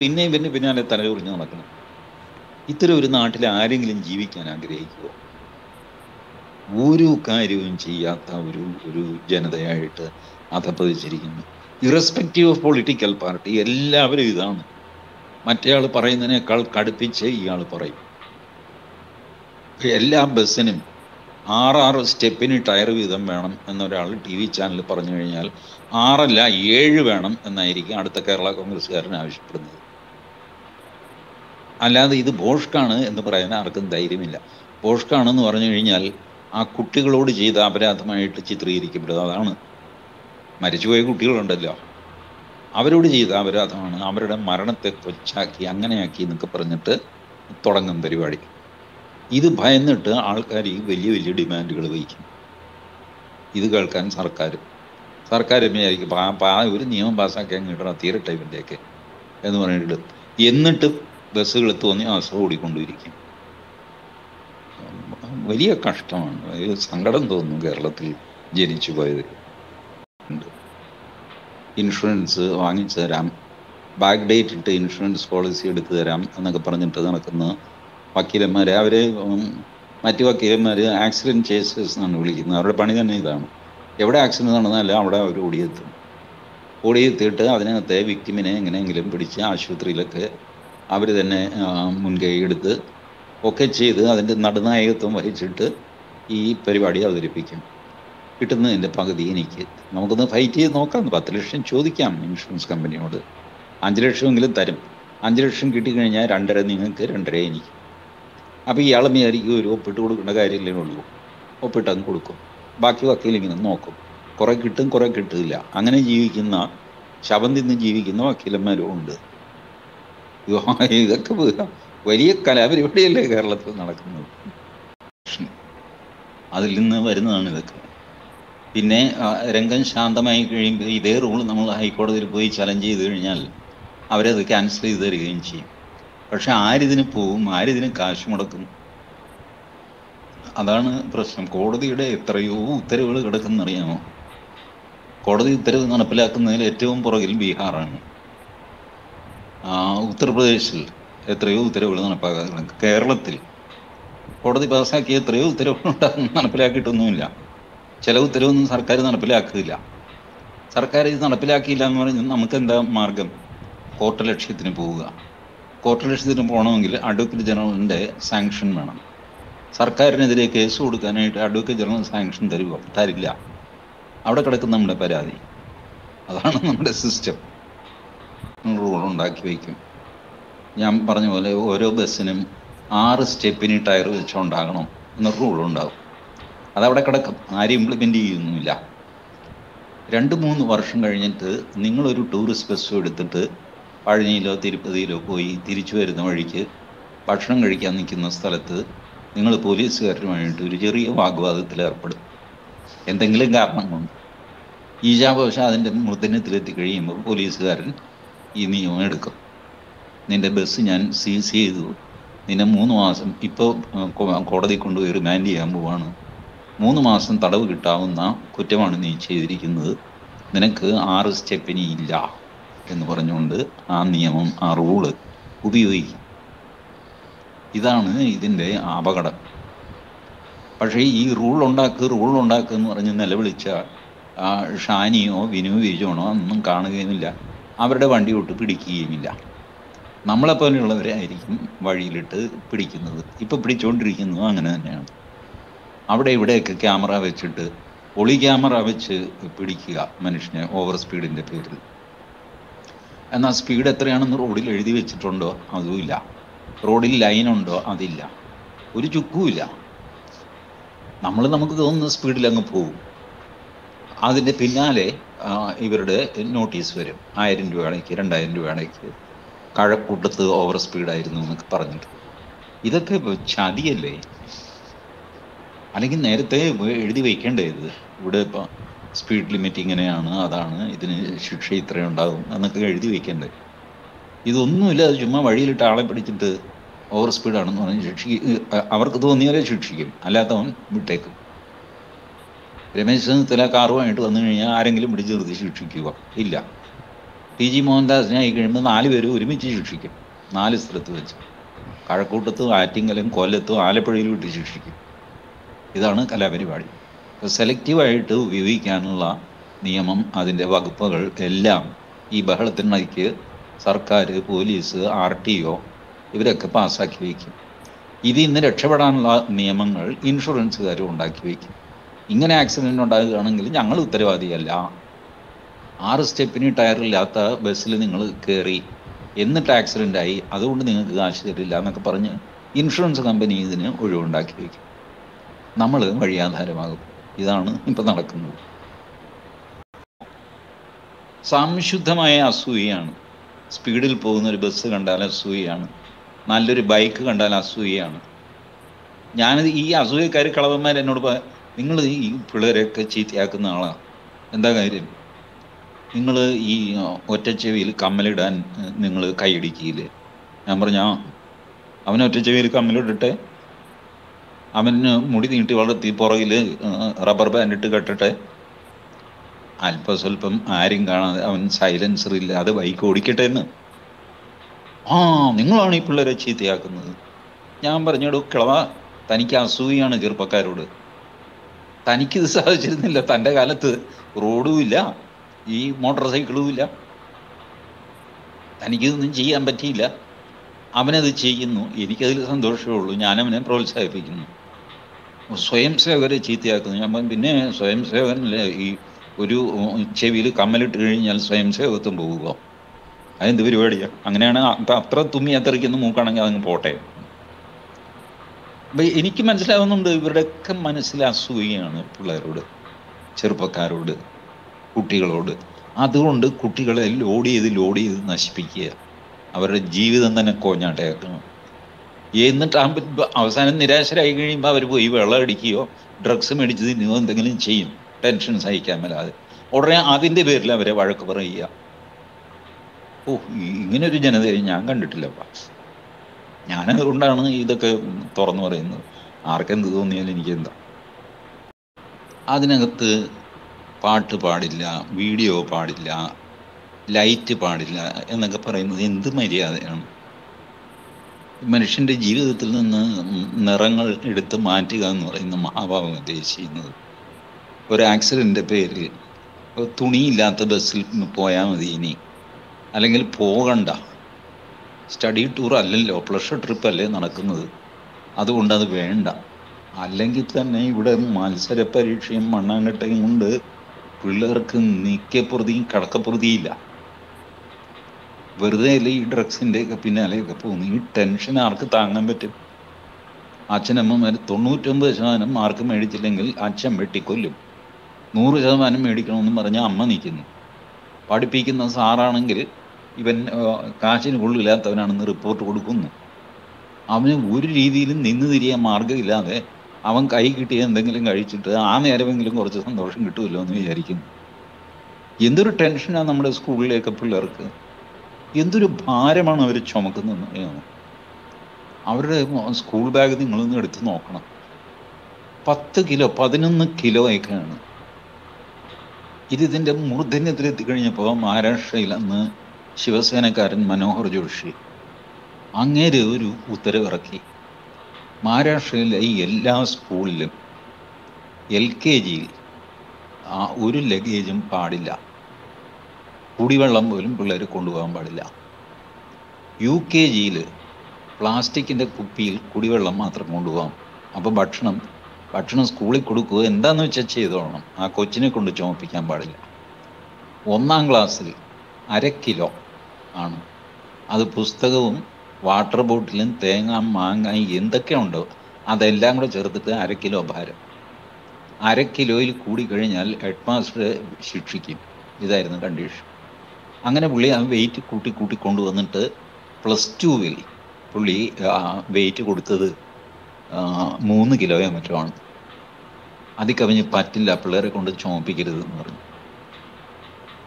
പിന്നെ ഇവന്റെ പിന്നാലെ തലയുറിഞ്ഞ് നടക്കണം. ഇത്തരം ഒരു നാട്ടിൽ ആരെങ്കിലും ജീവിക്കാൻ ആഗ്രഹിക്കുമോ ഒരു കാര്യവും ചെയ്യാത്ത ഒരു ഒരു ജനതയായിട്ട് അധപ്പതിച്ചിരിക്കുന്നു ഇറസ്പെക്റ്റീവ് ഓഫ് പൊളിറ്റിക്കൽ പാർട്ടി എല്ലാവരും ഇതാണ്. മറ്റേയാൾ പറയുന്നതിനേക്കാൾ കടുപ്പിച്ച് ഇയാൾ പറയും. എല്ലാ ബസ്സിനും ആറാറ് സ്റ്റെപ്പിന് ടയർ വീതം വേണം എന്നൊരാൾ ടി വി ചാനലിൽ പറഞ്ഞു കഴിഞ്ഞാൽ ആറല്ല ഏഴ് വേണം എന്നായിരിക്കും അടുത്ത കേരള കോൺഗ്രസ്സുകാരൻ ആവശ്യപ്പെടുന്നത്. അല്ലാതെ ഇത് ബോഷ്കാണ് എന്ന് പറയാൻ ആർക്കും ധൈര്യമില്ല. ബോഷ്കാണെന്ന് പറഞ്ഞു കഴിഞ്ഞാൽ ആ കുട്ടികളോട് ചെയ്ത അപരാധമായിട്ട് ചിത്രീകരിക്കപ്പെടുന്നത് അതാണ്. മരിച്ചുപോയ കുട്ടികളുണ്ടല്ലോ. അവരോട് ചെയ്ത അപരാധമാണ് അവരുടെ മരണത്തെ കൊച്ചാക്കി അങ്ങനെയാക്കി എന്നൊക്കെ പറഞ്ഞിട്ട് തുടങ്ങും പരിപാടി. ഇത് ഭയന്നിട്ട് ആൾക്കാർ ഈ വലിയ വലിയ ഡിമാൻഡുകൾ വഹിക്കും ഇത് കേൾക്കാൻ സർക്കാർ. സർക്കാർ വിചാരിക്കും ഒരു നിയമം പാസ്സാക്കി അങ്ങ് ഇടണം തീരട്ടെ ഇവന്റെയൊക്കെ എന്ന് പറഞ്ഞിട്ട് എന്നിട്ട് ബസ്സുകൾ തോന്നി അസുഖം ഓടിക്കൊണ്ടിരിക്കും. വലിയ കഷ്ടമാണ്. സങ്കടം തോന്നുന്നു കേരളത്തിൽ ജനിച്ചു പോയത്. ഇൻഷുറൻസ് വാങ്ങിച്ചു തരാം. ബാക്ക് ഡേറ്റ് ഇട്ട് ഇൻഷുറൻസ് പോളിസി എടുത്തു തരാം എന്നൊക്കെ പറഞ്ഞിട്ട് നടക്കുന്ന വക്കീലന്മാരെ. അവർ മറ്റു വക്കീലന്മാർ ആക്സിഡന്റ് ചേസേഴ്സ് എന്നാണ് വിളിക്കുന്നത്. അവരുടെ പണി തന്നെ ഇതാണ്. എവിടെ ആക്സിഡന്റ് നടന്നാലും അവിടെ അവർ ഓടിയെത്തും. ഓടിയെത്തിയിട്ട് അതിനകത്തെ വിക്ടിമിനെ എങ്ങനെയെങ്കിലും പിടിച്ച് ആശുപത്രിയിലൊക്കെ അവർ തന്നെ മുൻകൈ എടുത്ത് ഒക്കെ ചെയ്ത് അതിന്റെ നടുനായകത്വം വഹിച്ചിട്ട് ഈ പരിപാടി അവതരിപ്പിക്കും. കിട്ടുന്നതിന്റെ പകുതി എനിക്ക്. നമുക്കൊന്ന് ഫൈറ്റ് ചെയ്ത് നോക്കാം. പത്ത് ലക്ഷം ചോദിക്കാം ഇൻഷുറൻസ് കമ്പനിയോട് അഞ്ച് ലക്ഷമെങ്കിലും തരും. അഞ്ച് ലക്ഷം കിട്ടിക്കഴിഞ്ഞാൽ രണ്ടര നിങ്ങൾക്ക് രണ്ടര എനിക്ക്. അപ്പോൾ ഇയാൾ വിചാരിക്കും ഒരു ഒപ്പിട്ട് കൊടുക്കേണ്ട കാര്യമില്ലേ ഉള്ളൂ. ഒപ്പിട്ട് അങ്ങ് കൊടുക്കും. ബാക്കി വക്കീലിങ്ങനെ നോക്കും. കുറേ കിട്ടും കുറേ കിട്ടില്ല. അങ്ങനെ ജീവിക്കുന്ന ശവം തിന്ന് ജീവിക്കുന്ന വക്കീലന്മാരും ഉണ്ട്. ഇതൊക്കെ വലിയ കലാപരിപാടിയല്ലേ കേരളത്തിൽ നടക്കുന്നത്? അതിൽ നിന്ന് വരുന്നതാണ് ഇതൊക്കെ. പിന്നെ രംഗം ശാന്തമായി കഴിയുമ്പോൾ ഇതേ റൂൾ നമ്മൾ ഹൈക്കോടതിയിൽ പോയി ചലഞ്ച് ചെയ്ത് കഴിഞ്ഞാൽ അവരത് ക്യാൻസൽ ചെയ്ത് തരികയും ചെയ്യും. പക്ഷെ ആരിതിന് പോവും ആരിതിന് കാശ് മുടക്കും? അതാണ് പ്രശ്നം. കോടതിയുടെ എത്രയോ ഉത്തരവുകൾ കിടക്കുന്നറിയാമോ കോടതി ഉത്തരവ് നടപ്പിലാക്കുന്നതിൽ ഏറ്റവും പുറകിൽ ബീഹാറാണ്. ഉത്തർപ്രദേശിൽ എത്രയോ ഉത്തരവുകൾ നടപ്പാക്കാറുണ്ട് കേരളത്തിൽ കോടതി പാസ്സാക്കിയ എത്രയോ ഉത്തരവുകൾ നടപ്പിലാക്കിയിട്ടൊന്നുമില്ല. ചില ഉത്തരവൊന്നും സർക്കാർ നടപ്പിലാക്കില്ല സർക്കാർ ഇത് നടപ്പിലാക്കിയില്ല എന്ന് പറഞ്ഞാൽ നമുക്ക് എന്താ മാർഗം? കോർട്ട് ലക്ഷ്യത്തിന് പോവുക. കോർട്ട് ലക്ഷ്യത്തിന് പോകണമെങ്കിൽ അഡ്വക്കേറ്റ് ജനറലിന്റെ സാങ്ഷൻ വേണം. സർക്കാരിനെതിരെ കേസ് കൊടുക്കാനായിട്ട് അഡ്വക്കേറ്റ് ജനറൽ സാങ്ഷൻ തരുക തരില്ല. അവിടെ കിടക്കുന്ന നമ്മുടെ പരാതി. അതാണ് നമ്മുടെ സിസ്റ്റം. റൂൾ ഉണ്ടാക്കി വയ്ക്കും. ഞാൻ പറഞ്ഞ പോലെ ഓരോ ബസ്സിനും ആറ് സ്റ്റെപ്പിന് ടയർ വെച്ചുണ്ടാകണം എന്ന റൂൾ ഉണ്ടാകും അതവിടെ കിടക്കും. ആരും ഇംപ്ലിമെന്റ് ചെയ്യുന്നില്ല. രണ്ട് മൂന്ന് വർഷം കഴിഞ്ഞിട്ട് നിങ്ങളൊരു ടൂറിസ്റ്റ് ബസ് എടുത്തിട്ട് പഴനിയിലോ തിരുപ്പതിയിലോ പോയി തിരിച്ചു വരുന്ന വഴിക്ക് ഭക്ഷണം കഴിക്കാൻ നിൽക്കുന്ന സ്ഥലത്ത് നിങ്ങൾ പോലീസുകാരുമായിട്ട് ഒരു ചെറിയ വാഗ്വാദത്തിൽ ഏർപ്പെടും. എന്തെങ്കിലും കാരണം കൊണ്ട് ഈശാവശ അതിന്റെ മൃദനത്തിലെത്തി കഴിയുമ്പോൾ പോലീസുകാരൻ ഈ നിയമം എടുക്കും. നിന്റെ ബസ് ഞാൻ സീസ് ചെയ്തു. നിന്നെ മൂന്ന് മാസം ഇപ്പോൾ കോടതി കൊണ്ടുപോയി റിമാൻഡ് ചെയ്യാൻ പോവാണ്. മൂന്ന് മാസം തടവ് കിട്ടാവുന്ന കുറ്റമാണ് നീ ചെയ്തിരിക്കുന്നത്. നിനക്ക് ആറ് സ്റ്റെപ്പിനി ഇല്ല എന്ന് പറഞ്ഞുകൊണ്ട് ആ നിയമം ആ റൂൾ ഉപയോഗിക്കും. ഇതാണ് ഇതിന്റെ അപകടം. പക്ഷേ ഈ റൂൾ ഉണ്ടാക്കുക റൂൾ ഉണ്ടാക്കുക എന്ന് പറഞ്ഞ് നിലവിളിച്ച ഷാനിയോ വിനു വിജോണോ ഒന്നും കാണുകയുമില്ല. അവരുടെ വണ്ടി തൊട്ട് പിടിക്കുകയുമില്ല. നമ്മളെപ്പോലെയുള്ളവരെ ആയിരിക്കും വഴിയിലിട്ട് പിടിക്കുന്നത്. ഇപ്പോൾ പിടിച്ചുകൊണ്ടിരിക്കുന്നതും അങ്ങനെ തന്നെയാണ്. അവിടെ ഇവിടെയൊക്കെ ക്യാമറ വെച്ചിട്ട് ഒളി ക്യാമറ വെച്ച് പിടിക്കുക മനുഷ്യനെ ഓവർ സ്പീഡിന്റെ പേരിൽ. എന്നാൽ സ്പീഡ് എത്രയാണെന്ന് റോഡിൽ എഴുതി വെച്ചിട്ടുണ്ടോ? അതുമില്ല റോഡിൽ ഉണ്ടോ? അതില്ല. ഒരു ചുക്കുമില്ല നമ്മൾ നമുക്ക് തോന്നുന്ന സ്പീഡിൽ അങ്ങ് പോകും. അതിന്റെ പിന്നാലെ ഇവരുടെ നോട്ടീസ് വരും. ആയിരം രൂപയാണെങ്കിൽ രണ്ടായിരം രൂപയാണെങ്കിൽ കഴക്കൂട്ടത്ത് ഓവർ സ്പീഡായിരുന്നു എന്നൊക്കെ പറഞ്ഞിട്ട്. ഇതൊക്കെ ചതിയല്ലേ? അല്ലെങ്കിൽ നേരത്തെ എഴുതി വയ്ക്കേണ്ടേ ഇത്? ഇവിടെ ഇപ്പം സ്പീഡ് ലിമിറ്റ് ഇങ്ങനെയാണ് അതാണ് ഇതിന് ശിക്ഷ ഇത്രയുണ്ടാകും എന്നൊക്കെ എഴുതി വയ്ക്കേണ്ടേ ഇതൊന്നുമില്ല അത് ചുമ്മാ വഴിയിലിട്ട് ആളെ പിടിച്ചിട്ട് ഓവർ സ്പീഡാണെന്ന് പറഞ്ഞ് ശിക്ഷിക്കും അവർക്ക് തോന്നിയാലേ ശിക്ഷിക്കും. അല്ലാത്തവൻ വിട്ടേക്കും. രമേശ് ചെന്നിത്തല കാറുമായിട്ട് വന്നു കഴിഞ്ഞാൽ ആരെങ്കിലും പിടിച്ച് നിർത്തി ശിക്ഷിക്കുക. ഇല്ല. പി ജി മോഹൻദാസിനെ ആയി കഴിയുമ്പോൾ നാല് പേര് ഒരുമിച്ച് ശിക്ഷിക്കും. നാല് സ്ഥലത്ത് വെച്ച്. കഴക്കൂട്ടത്തും ആറ്റിങ്ങലും കൊല്ലത്തും ആലപ്പുഴയിലും ഇട്ട് ശിക്ഷിക്കും. ഇതാണ് കലാപരിപാടി. സെലക്റ്റീവായിട്ട് ഉപയോഗിക്കാനുള്ള നിയമം അതിന്റെ വകുപ്പുകൾ എല്ലാം ഈ ബഹളത്തിനിടയ്ക്ക് സർക്കാർ പോലീസ് ആർ ടി ഒ ഇവരൊക്കെ പാസ്സാക്കി വയ്ക്കും. ഇതിൽ നിന്ന് രക്ഷപ്പെടാനുള്ള നിയമങ്ങൾ ഇൻഷുറൻസുകാരും ഉണ്ടാക്കി വയ്ക്കും. ഇങ്ങനെ ആക്സിഡന്റ് ഉണ്ടാകുകയാണെങ്കിൽ ഞങ്ങൾ ഉത്തരവാദിയല്ല. ആറ് സ്റ്റെപ്പിന് ടയറില്ലാത്ത ബസ്സിൽ നിങ്ങൾ കയറി എന്നിട്ട് ആക്സിഡന്റ് ആയി അതുകൊണ്ട് നിങ്ങൾക്ക് കാശ് തരില്ല എന്നൊക്കെ പറഞ്ഞ് ഇൻഷുറൻസ് കമ്പനി ഇതിന് ഒഴിവുണ്ടാക്കി വയ്ക്കും നമ്മൾ വഴിയാധാരമാകും. ഇതാണ് ഇപ്പം നടക്കുന്നത്. സംശുദ്ധമായ അസൂയയാണ്. സ്പീഡിൽ പോകുന്ന ഒരു ബസ് കണ്ടാൽ അസൂയയാണ്. നല്ലൊരു ബൈക്ക് കണ്ടാൽ അസൂയയാണ്. ഞാനിത് ഈ അസൂയക്കാർ കളവന്മാർ എന്നോട് നിങ്ങൾ ഈ പിള്ളേരെയൊക്കെ ചീത്തയാക്കുന്ന ആളാ. എന്താ കാര്യം? നിങ്ങൾ ഈ ഒറ്റച്ചെവിയിൽ കമ്മലിടാൻ നിങ്ങൾ കൈയടിക്കില്ലേ ഞാൻ പറഞ്ഞാ അവൻ ഒറ്റച്ചെവിയിൽ കമ്മലിടട്ടെ അവന് മുടി നീട്ടി വളർത്തി പുറകിൽ റബ്ബർ ബാൻഡ് ഇട്ട് കെട്ടട്ടെ? അല്പ സ്വല്പം ആരും കാണാതെ അവൻ സൈലൻസർ ഇല്ലാതെ ബൈക്ക് ഓടിക്കട്ടെ എന്ന്. ആ നിങ്ങളാണ് ഈ പിള്ളേരെ ചീത്തയാക്കുന്നത്. ഞാൻ പറഞ്ഞോടു കിളവ. തനിക്ക് അസൂയാണ് ചെറുപ്പക്കാരോട്. തനിക്കിത് സാധിച്ചിരുന്നില്ല. തന്റെ കാലത്ത് റോഡും ഇല്ല ഈ മോട്ടോർ സൈക്കിളും ഇല്ല. തനിക്കിതൊന്നും ചെയ്യാൻ പറ്റിയില്ല. അവനത് ചെയ്യുന്നു. എനിക്കതിൽ സന്തോഷമേ ഉള്ളൂ. ഞാനവനെ പ്രോത്സാഹിപ്പിക്കുന്നു. സ്വയം സേവകരെ ചീത്തയാക്കുന്നു. ഞാൻ പിന്നെ സ്വയം സേവകനല്ലേ ഈ ഒരു ചെവിയിൽ കമ്മലിട്ട് കഴിഞ്ഞാൽ സ്വയം സേവകത്വം പോവുക അതെന്ത് പരിപാടിയാണ് അങ്ങനെയാണ് അത്ര തുമ്മി അത്തറിക്കുന്ന മൂക്കാണെങ്കിൽ അതങ്ങ് പോട്ടെ. എനിക്ക് മനസ്സിലാവുന്നുണ്ട് ഇവരുടെയൊക്കെ മനസ്സിൽ അസൂയാണ് പിള്ളേരോട് ചെറുപ്പക്കാരോട് കുട്ടികളോട്. അതുകൊണ്ട് കുട്ടികളെ ലോഡ് ചെയ്ത് ലോഡ് ചെയ്ത് നശിപ്പിക്കുക. അവരുടെ ജീവിതം തന്നെ കോഞ്ഞാട്ടയാക്കണം എന്നിട്ട് അവസാനം നിരാശരായി കഴിയുമ്പോൾ അവർ പോയി വെള്ളം അടിക്കുകയോ ഡ്രഗ്സ് മേടിച്ച് തിന്നുകയോ എന്തെങ്കിലും ചെയ്യും. ടെൻഷൻ സഹിക്കാൻ മേലാതെ. ഉടനെ അതിന്റെ പേരിൽ അവരെ വഴക്ക് പറയുക. ഓ ഇങ്ങനൊരു ജനതയെ ഞാൻ കണ്ടിട്ടില്ലപ്പ ഞാനതുകൊണ്ടാണ് ഇതൊക്കെ തുറന്നു പറയുന്നത്. ആർക്കെന്ത് തോന്നിയാലും എനിക്കെന്താ. അതിനകത്ത് പാട്ട് പാടില്ല വീഡിയോ പാടില്ല ലൈറ്റ് പാടില്ല എന്നൊക്കെ പറയുന്നത് എന്ത് മര്യാദയാണ്? മനുഷ്യന്റെ ജീവിതത്തിൽ നിന്ന് നിറങ്ങൾ എടുത്ത് മാറ്റുക എന്ന് പറയുന്ന മഹാഭാവമല്ലേ ചെയ്യുന്നത് ഒരു ആക്സിഡന്റെ പേരിൽ തുണിയില്ലാത്ത ബസ്സിൽ പോയാൽ മതി ഇനി. അല്ലെങ്കിൽ പോകണ്ട. സ്റ്റഡി ടൂർ അല്ലല്ലോ പ്ലഷർ ട്രിപ്പ് അല്ലേ നടക്കുന്നത്. അതുകൊണ്ട് അത് വേണ്ട. അല്ലെങ്കിൽ തന്നെ ഇവിടെ മത്സര പരീക്ഷയും മണ്ണാങ്കട്ടയും കൊണ്ട് പിള്ളേർക്ക് നിക്കപ്രതിയും കടക്കപ്രതിയില്ല വെറുതെ അല്ലേ ഈ ഡ്രഗ്സിന്റെ ഒക്കെ പിന്നാലെയൊക്കെ പോകുന്നു ഈ ടെൻഷൻ ആർക്ക് താങ്ങാൻ പറ്റും? അച്ഛനമ്മമാർ തൊണ്ണൂറ്റൊമ്പത് ശതമാനം മാർക്ക് മേടിച്ചില്ലെങ്കിൽ അച്ഛൻ വെട്ടിക്കൊല്ലും. നൂറ് ശതമാനം മേടിക്കണമെന്ന് പറഞ്ഞാൽ അമ്മ നിൽക്കുന്നു. പഠിപ്പിക്കുന്ന സാറാണെങ്കിൽ ഇവൻ കാശിന് കൊള്ളില്ലാത്തവനാണെന്ന് റിപ്പോർട്ട് കൊടുക്കുന്നു. അവന് ഒരു രീതിയിലും നിന്ന് തിരിയാൻ മാർഗമില്ലാതെ അവൻ കൈ കിട്ടിയ എന്തെങ്കിലും കഴിച്ചിട്ട് ആ നേരമെങ്കിലും കുറച്ച് സന്തോഷം കിട്ടുമല്ലോ എന്ന് വിചാരിക്കുന്നു. എന്തൊരു ടെൻഷനാണ് നമ്മുടെ സ്കൂളിലേക്ക് പിള്ളേർക്ക്. എന്തൊരു ഭാരമാണ് അവർ ചുമക്കുന്നത് അവരുടെ സ്കൂൾ ബാഗ് നിങ്ങളൊന്ന് എടുത്ത് നോക്കണം. പത്ത് കിലോ പതിനൊന്ന് കിലോയൊക്കെയാണ് ഇത് ഇതിന്റെ മൂർധന്യത്തിലെത്തിക്കഴിഞ്ഞപ്പോൾ മഹാരാഷ്ട്രയിൽ അന്ന് ശിവസേനക്കാരൻ മനോഹർ ജോഷി അങ്ങേര് ഒരു ഉത്തരവിറക്കി. മഹാരാഷ്ട്രയിലെ എല്ലാ സ്കൂളിലും എൽ കെ ജിയിൽ ഒരു ലഗേജും പാടില്ല. കുടിവെള്ളം പോലും പിള്ളേർ കൊണ്ടുപോകാൻ പാടില്ല. യു കെ ജിയിൽ പ്ലാസ്റ്റിക്കിന്റെ കുപ്പിയിൽ കുടിവെള്ളം മാത്രം കൊണ്ടുപോകാം. അപ്പോൾ ഭക്ഷണം ഭക്ഷണം സ്കൂളിൽ കൊടുക്കുക എന്താണെന്ന് വെച്ചാൽ ചെയ്തോളണം. ആ കൊച്ചിനെ കൊണ്ട് ചുമപ്പിക്കാൻ പാടില്ല. ഒന്നാം ക്ലാസ്സിൽ അര കിലോ ആണ്. അത് പുസ്തകവും വാട്ടർ ബോട്ടിലും തേങ്ങ മാങ്ങ എന്തൊക്കെ ഉണ്ടോ അതെല്ലാം കൂടെ ചേർത്തിട്ട് അര കിലോ ഭാരം. അര കിലോയിൽ കൂടി കഴിഞ്ഞാൽ ഹെഡ് മാസ്റ്റർ ശിക്ഷിക്കും. ഇതായിരുന്നു കണ്ടീഷൻ അങ്ങനെ പുള്ളി ആ വെയിറ്റ് കൂട്ടി കൂട്ടി കൊണ്ടുവന്നിട്ട് പ്ലസ് ടുവിൽ പുള്ളി വെയിറ്റ് കൊടുത്തത് മൂന്ന് കിലോയോ മറ്റോ ആണ്. അതിൽ കവിഞ്ഞ് പറ്റില്ല പിള്ളേരെ കൊണ്ട് ചോമിപ്പിക്കരുത് എന്ന് പറഞ്ഞു.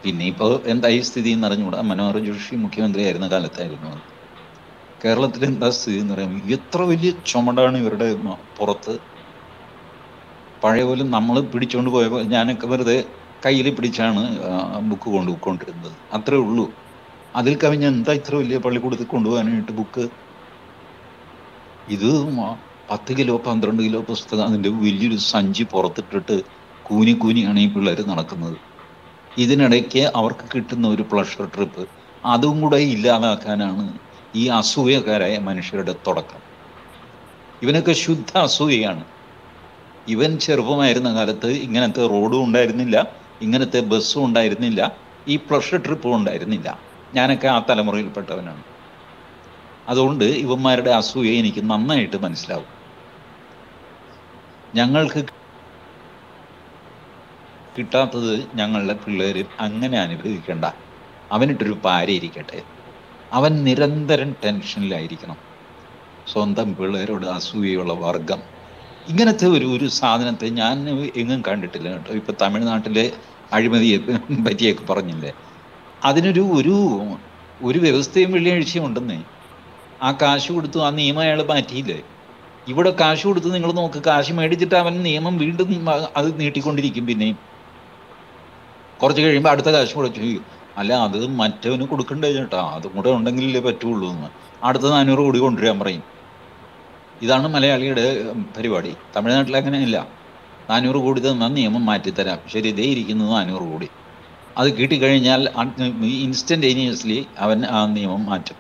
പിന്നെ ഇപ്പോൾ എന്തായി സ്ഥിതി എന്ന് അറിഞ്ഞുകൂടാ മനോഹർ ജോഷി മുഖ്യമന്ത്രിയായിരുന്ന കാലത്തായിരുന്നു കേരളത്തിൽ എന്താ സ്ഥിതി എന്ന് പറയുമ്പോൾ എത്ര വലിയ ചുമടാണ് ഇവരുടെ പുറത്ത്. പഴയ പോലെ നമ്മൾ പിടിച്ചുകൊണ്ട് പോയപ്പോൾ ഞാനൊക്കെ വെറുതെ കയ്യിൽ പിടിച്ചാണ് ബുക്ക് കൊണ്ടുപോയിക്കൊണ്ടിരുന്നത് അത്രേ ഉള്ളൂ. അതിൽ കവിഞ്ഞ എന്താ ഇത്ര വലിയ പള്ളിക്കൂടത്തിൽ കൊണ്ടുപോകാനായിട്ട് ബുക്ക്? ഇത് പത്ത് കിലോ പന്ത്രണ്ട് കിലോ പുസ്തകം അതിന്റെ വലിയൊരു സഞ്ചി പുറത്തിട്ടിട്ട് കൂനി കൂനിയാണ് ഈ പിള്ളേർ നടക്കുന്നത്. ഇതിനിടയ്ക്ക് അവർക്ക് കിട്ടുന്ന ഒരു പ്ലഷർ ട്രിപ്പ് അതും കൂടെ ഇല്ലാതാക്കാനാണ് ഈ അസൂയക്കാരായ മനുഷ്യരുടെ തുടക്കം. ഇവനൊക്കെ ശുദ്ധ അസൂയയാണ്. ഇവൻ ചെറുപ്പമായിരുന്ന കാലത്ത് ഇങ്ങനത്തെ റോഡും ഉണ്ടായിരുന്നില്ല ഇങ്ങനത്തെ ബസ്സും ഉണ്ടായിരുന്നില്ല ഈ പ്ലഷർ ട്രിപ്പും ഉണ്ടായിരുന്നില്ല. ഞാനൊക്കെ ആ തലമുറയിൽപ്പെട്ടവനാണ്. അതുകൊണ്ട് ഇവന്മാരുടെ അസൂയ എനിക്ക് നന്നായിട്ട് മനസ്സിലാവും. ഞങ്ങൾക്ക് കിട്ടാത്തത് ഞങ്ങളുടെ പിള്ളേർ അങ്ങനെ അനുഭവിക്കണ്ട അവനിട്ടൊരു പാരയിരിക്കട്ടെ അവൻ നിരന്തരം ടെൻഷനിലായിരിക്കണം. സ്വന്തം പിള്ളേരോട് അസൂയുള്ള വർഗം. ഇങ്ങനത്തെ ഒരു ഒരു സാധനത്തെ ഞാൻ എങ്ങും കണ്ടിട്ടില്ല കേട്ടോ. ഇപ്പൊ തമിഴ്നാട്ടിലെ അഴിമതിയെ പറ്റിയൊക്കെ പറഞ്ഞില്ലേ? അതിനൊരു ഒരു ഒരു വ്യവസ്ഥയും വെള്ളിയാഴ്ചയും ഉണ്ടെന്നേ. ആ കാശ് കൊടുത്തു ആ നിയമം അയാൾ മാറ്റിയില്ലേ? ഇവിടെ കാശ് കൊടുത്ത് നിങ്ങൾ നോക്ക് കാശ് മേടിച്ചിട്ട് അവൻ നിയമം വീണ്ടും അത് നീട്ടിക്കൊണ്ടിരിക്കും പിന്നെയും. കുറച്ച് കഴിയുമ്പോൾ അടുത്ത കാശ് ചെയ്യും അല്ല അത് മറ്റവന് കൊടുക്കണ്ടേ ചേട്ടാ. അതും കൂടെ ഉണ്ടെങ്കിലേ പറ്റുള്ളൂ എന്ന്. അടുത്ത നാനൂറ് കോടി കൊണ്ടുവരാൻ പറയും. ഇതാണ് മലയാളിയുടെ പരിപാടി. തമിഴ്നാട്ടിൽ അങ്ങനെയല്ല. നാനൂറ് കോടി തന്നാൽ നിയമം മാറ്റിത്തരാം. ശരി ഇതേ ഇരിക്കുന്നത് നാനൂറ് കോടി. അത് കിട്ടിക്കഴിഞ്ഞാൽ ഇൻസ്റ്റന്റേനിയസ്ലി അവൻ ആ നിയമം മാറ്റും.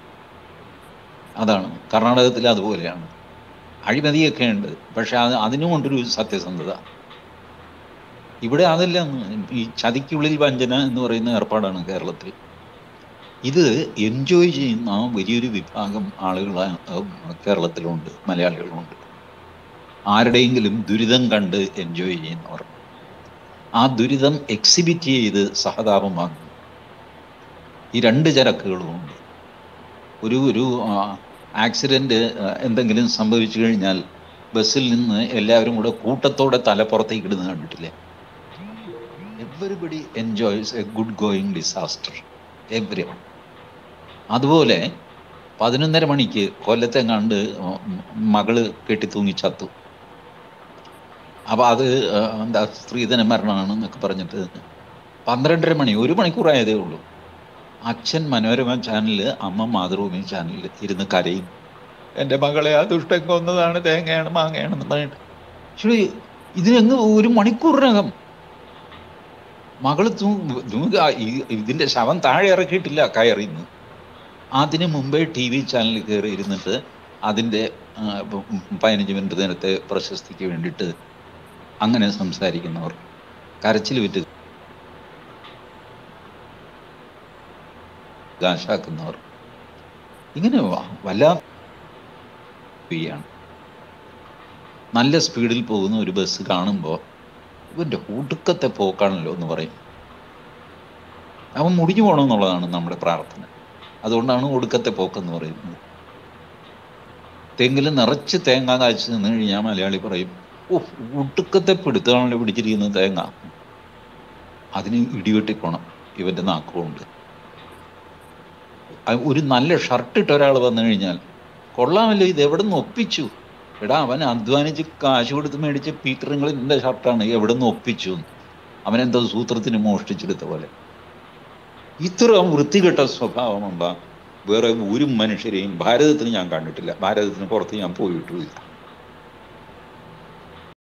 അതാണ്. കർണാടകത്തിൽ അതുപോലെയാണ്. അഴിമതിയൊക്കെ ഉണ്ട് പക്ഷെ അത് അതിനും കൊണ്ടൊരു സത്യസന്ധത. ഇവിടെ അതല്ല. ഈ ചതിക്കുള്ളിൽ വഞ്ചന എന്ന് പറയുന്ന ഏർപ്പാടാണ് കേരളത്തിൽ. ഇത് എൻജോയ് ചെയ്യുന്ന വലിയൊരു വിഭാഗം ആളുകൾ കേരളത്തിലുണ്ട് മലയാളികളുണ്ട്. ആരുടെയെങ്കിലും ദുരിതം കണ്ട് എൻജോയ് ചെയ്യുന്നവർ. ആ ദുരിതം എക്സിബിറ്റ് ചെയ്ത് സഹതാപമാകുന്നു ഈ രണ്ട് ചരക്കുകളുമുണ്ട് ഒരു ഒരു ആക്സിഡന്റ് എന്തെങ്കിലും സംഭവിച്ചു കഴിഞ്ഞാൽ ബസ്സിൽ നിന്ന് എല്ലാവരും കൂടെ കൂട്ടത്തോടെ തലപ്പുറത്തേക്ക് ഇടുന്നത് കണ്ടിട്ടില്ലേ? Everybody enjoys a good going disaster every one അതുപോലെ പതിനൊന്നര മണിക്ക് കൊല്ലത്തെങ്ങാണ്ട് മകൾ കെട്ടിത്തൂങ്ങി ചത്തു. അപ്പൊ അത് എന്താ സ്ത്രീധന മരണമാണ് എന്നൊക്കെ പറഞ്ഞിട്ട് പന്ത്രണ്ടര മണി ഒരു മണിക്കൂറായതേ ഉള്ളൂ. അച്ഛൻ മനോരമ ചാനലിൽ അമ്മ മാതൃഭൂമി ചാനലിൽ ഇരുന്ന് കരയും. എന്റെ മകളെ ആ ദുഷ്ടൻ കൊന്നതാണ് തേങ്ങയാണ് മാങ്ങയാണെന്ന് പറഞ്ഞിട്ട്. പക്ഷേ ഇതിനങ്ങ് ഒരു മണിക്കൂറിനകം മകൾ തൂങ്ങുക. ഇതിന്റെ ശവം താഴെ ഇറക്കിയിട്ടില്ല കയറിന്ന് അതിന് മുമ്പേ ടി വി ചാനലിൽ കയറി ഇരുന്നിട്ട് അതിന്റെ പതിനഞ്ച് മിനിറ്റ് നേരത്തെ പ്രശസ്തിക്ക് വേണ്ടിയിട്ട് അങ്ങനെ സംസാരിക്കുന്നവർ. കരച്ചിൽ വിറ്റ് കാശാക്കുന്നവർ ഇങ്ങനെ വല്ലാത്ത നല്ല സ്പീഡിൽ പോകുന്ന ഒരു ബസ് കാണുമ്പോൾ ഇവന്റെ ഒടുക്കത്തെ പോക്കാണല്ലോ എന്ന് പറയും. അവൻ മുടിഞ്ഞു പോകണം എന്നുള്ളതാണ് നമ്മുടെ പ്രാർത്ഥന. അതുകൊണ്ടാണ് ഒടുക്കത്തെ പോക്കെന്ന് പറയുന്നത്. തെങ്ങിൽ നിറച്ച് തേങ്ങ കാച്ചു നിന്ന് കഴിഞ്ഞാൽ മലയാളി പറയും ഓ ഒടുക്കത്തെ പിടുത്താണല്ലോ പിടിച്ചിരിക്കുന്നത് തേങ്ങ. അതിന് ഇടിവെട്ടിക്കോണം ഇവന്റെ നാക്കുകൊണ്ട് ഒരു നല്ല ഷർട്ട് ഇട്ട ഒരാൾ വന്നു കഴിഞ്ഞാൽ കൊള്ളാമല്ലോ ഇത് എവിടെ നിന്ന് ഒപ്പിച്ചു? എടാ അവൻ അധ്വാനിച്ച് കാശ് കൊടുത്ത് മേടിച്ച പീറ്ററിങ്ങളിന്റെ ഷർട്ടാണ്. എവിടെ നിന്ന് ഒപ്പിച്ചു? അവൻ അവനെന്തോ സൂത്രത്തിന് മോഷ്ടിച്ചെടുത്ത പോലെ. ഇത്ര വൃത്തികെട്ട സ്വഭാവമുള്ള വേറെ ഒരു മനുഷ്യരെയും ഭാരതത്തിന് ഞാൻ കണ്ടിട്ടില്ല. ഭാരതത്തിന് പുറത്ത് ഞാൻ പോയിട്ടുമില്ല.